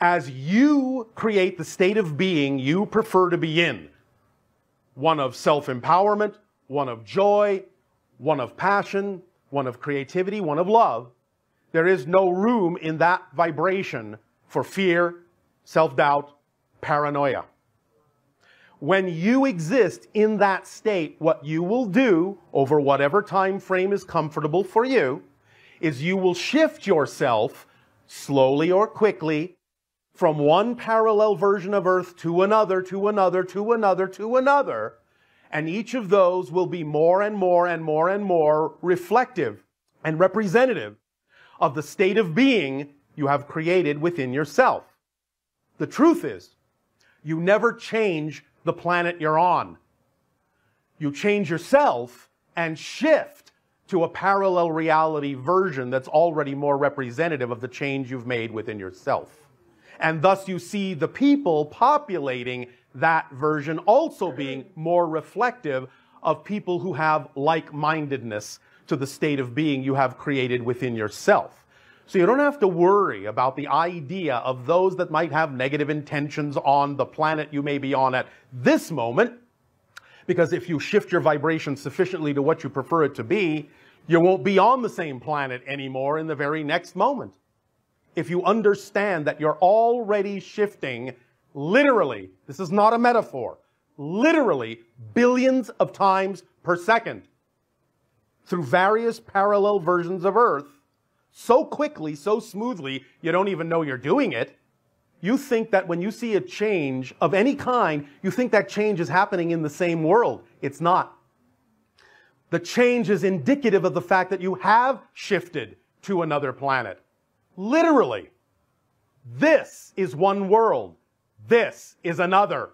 as you create the state of being you prefer to be in. One of self-empowerment, one of joy, one of passion, one of creativity, one of love. There is no room in that vibration for fear, self-doubt, paranoia. When you exist in that state, what you will do over whatever time frame is comfortable for you is you will shift yourself slowly or quickly from one parallel version of Earth to another, to another, to another, to another. And each of those will be more and more and more and more reflective and representative of the state of being you have created within yourself. The truth is, you never change the planet you're on. You change yourself and shift to a parallel reality version that's already more representative of the change you've made within yourself. And thus you see the people populating that version also being more reflective of people who have like-mindedness to the state of being you have created within yourself. So you don't have to worry about the idea of those that might have negative intentions on the planet you may be on at this moment. Because if you shift your vibration sufficiently to what you prefer it to be, you won't be on the same planet anymore in the very next moment. If you understand that you're already shifting literally, this is not a metaphor, literally billions of times per second through various parallel versions of Earth, so quickly, so smoothly, you don't even know you're doing it. You think that when you see a change of any kind, you think that change is happening in the same world. It's not. The change is indicative of the fact that you have shifted to another planet. Literally. This is one world. This is another.